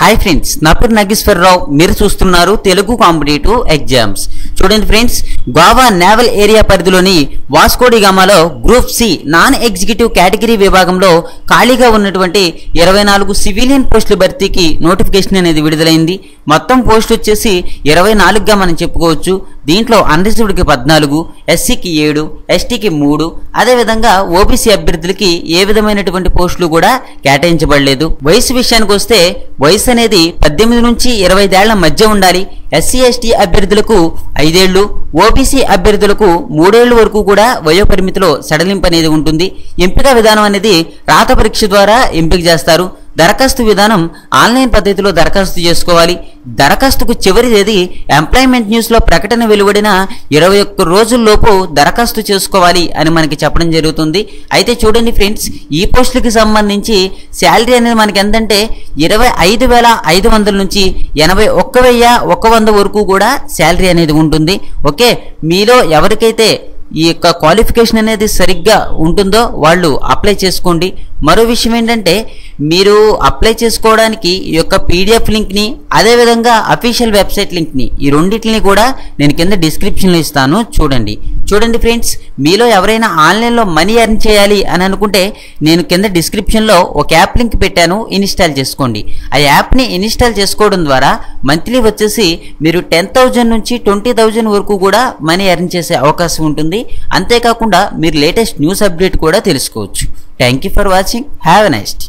Hi friends నా పేరు నాగేశ్వరరావు. మీరు చూస్తున్నారు తెలుగు కాంపిటేటివ్ ఎగ్జామ్స్. చూడండి ఫ్రెండ్స్ గోవా నేవల్ ఏరియా పరిధిలోని వాస్కోడిగామాలో group C non executive category విభాగంలో ఖాళీగా ఉన్నటువంటి ఇరవై నాలుగు సివిలియన్ పోస్టుల భర్తీకి నోటిఫికేషన్ అనేది విడుదలైంది. మొత్తం పోస్టులు వచ్చేసి ఇరవై నాలుగుగా మనం చెప్పుకోవచ్చు. దీంట్లో అన్రిజర్వ్డ్కి పద్నాలుగు ఎస్సీకి ఏడు ఎస్టీకి మూడు అదేవిధంగా ఓబీసీ అభ్యర్థులకి ఏ విధమైనటువంటి పోస్టులు కూడా కేటాయించబడలేదు. వయసు విషయానికి వస్తే వయసు అనేది పద్దెనిమిది నుంచి ఇరవై ఏళ్ళ మధ్య ఉండాలి. ఎస్సీ ఎస్టీ అభ్యర్థులకు ఐదేళ్ళు ఓబీసీ అభ్యర్థులకు మూడేళ్ళ వరకు కూడా వయోపరిమితిలో సడలింపు అనేది ఉంటుంది. ఎంపిక విధానం అనేది రాత పరీక్ష ద్వారా ఎంపిక చేస్తారు. దరఖాస్తు విధానం ఆన్లైన్ పద్ధతిలో దరఖాస్తు చేసుకోవాలి. దరఖాస్తుకు చివరి తేదీ ఎంప్లాయ్మెంట్ న్యూస్లో ప్రకటన వెలువడిన ఇరవై ఒక్క రోజుల్లోపు దరఖాస్తు చేసుకోవాలి అని మనకి చెప్పడం జరుగుతుంది. అయితే చూడండి ఫ్రెండ్స్ ఈ పోస్టులకి సంబంధించి శాలరీ అనేది మనకి ఎంతంటే ఇరవై ఐదు వేల ఐదు వందల నుంచి ఎనభై ఒక్క వెయ్యి ఒక్క వంద వరకు కూడా శాలరీ అనేది ఉంటుంది. ఓకే? మీలో ఎవరికైతే ఈ యొక్క క్వాలిఫికేషన్ అనేది సరిగ్గా ఉంటుందో వాళ్ళు అప్లై చేసుకోండి. మరో విషయం ఏంటంటే మీరు అప్లై చేసుకోవడానికి ఈ యొక్క పీడిఎఫ్ లింక్ని అదేవిధంగా అఫీషియల్ వెబ్సైట్ లింక్ని ఈ రెండింటిని కూడా నేను కింద డిస్క్రిప్షన్లో ఇస్తాను. చూడండి. చూడండి ఫ్రెండ్స్ మీలో ఎవరైనా ఆన్లైన్లో మనీ ఎర్న్ చేయాలి అని అనుకుంటే నేను కింద డిస్క్రిప్షన్లో ఒక యాప్ లింక్ పెట్టాను ఇన్స్టాల్ చేసుకోండి. ఆ యాప్ని ఇన్స్టాల్ చేసుకోవడం ద్వారా మంత్లీ వచ్చేసి మీరు టెన్ థౌజండ్ నుంచి ట్వంటీ థౌజండ్ వరకు కూడా మనీ ఎర్న్ చేసే అవకాశం ఉంటుంది. అంతేకాకుండా మీరు లేటెస్ట్ న్యూస్ అప్డేట్ కూడా తెలుసుకోవచ్చు. Thank you for watching have a nice